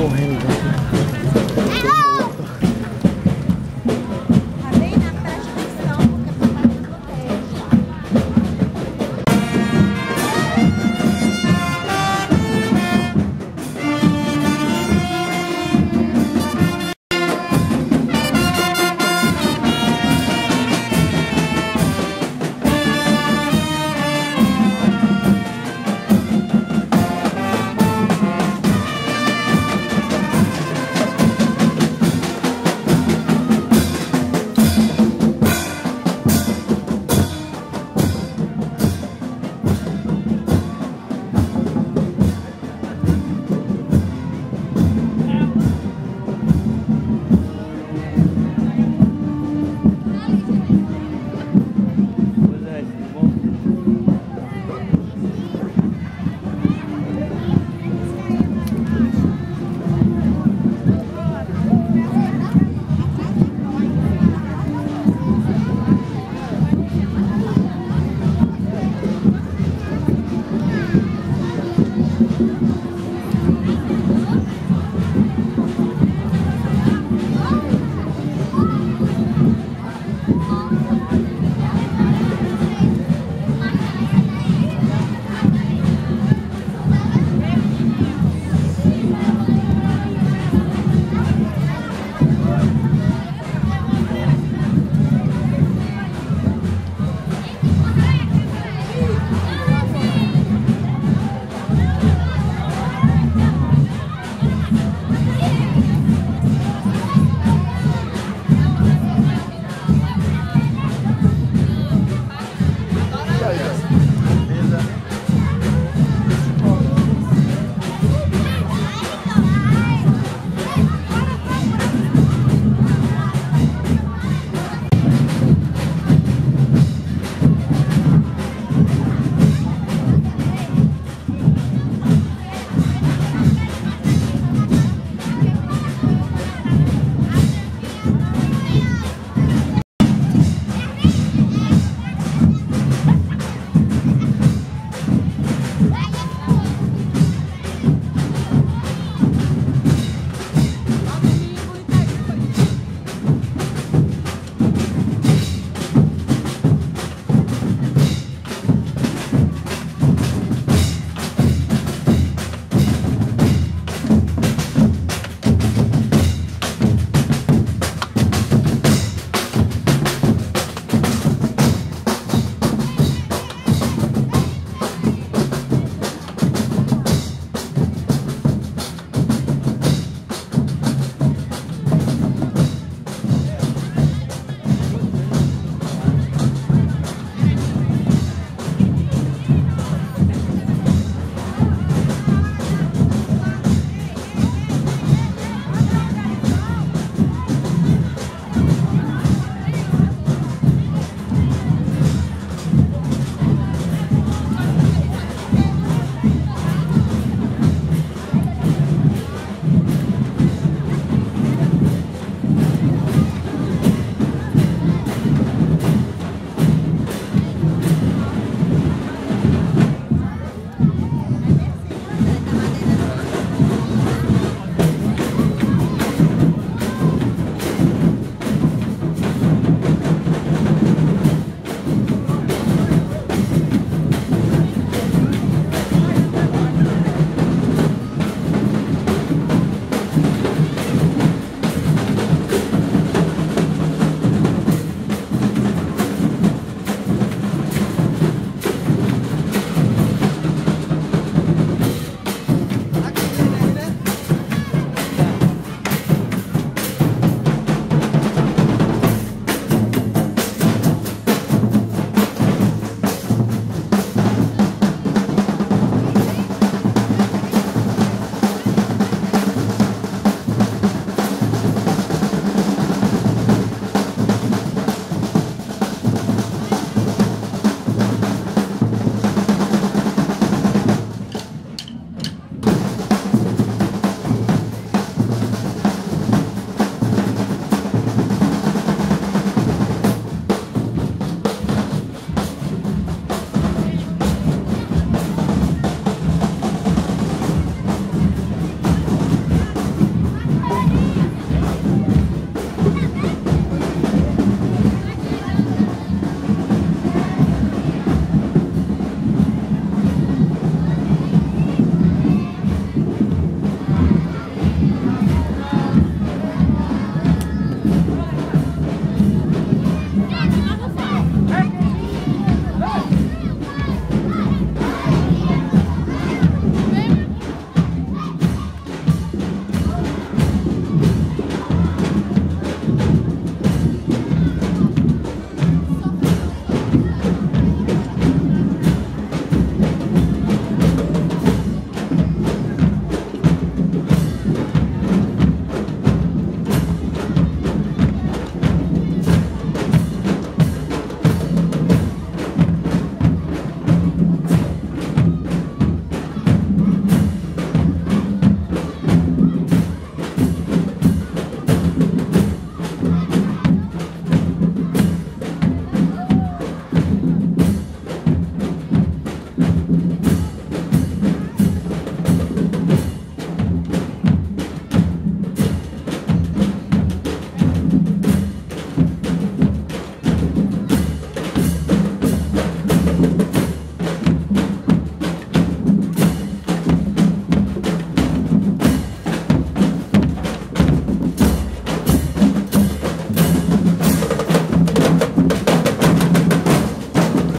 不赔你